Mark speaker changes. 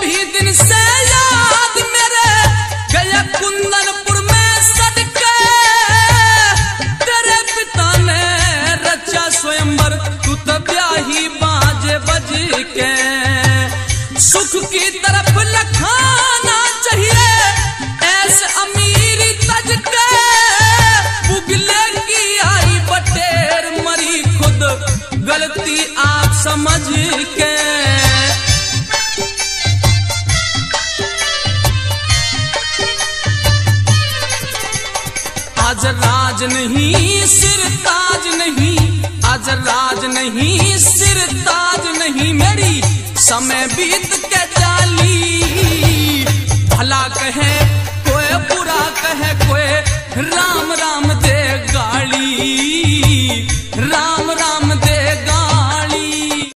Speaker 1: भी दिन से याद मेरे, गया कुंदनपुर में सदके। तेरे पिता ने रचा स्वयंवर, तू तो ब्याही बाजे बज के। सुख की तरफ़ लखाना चाहिए, ऐसे अमीरी तज के की आई बटेर मरी खुद, गलती आप समझ के। आज राज नहीं, सिर ताज नहीं। आज राज नहीं, सिर ताज नहीं। मेरी समय बीत के चाली। भला कहे, कोई बुरा कहे, कोई राम राम दे।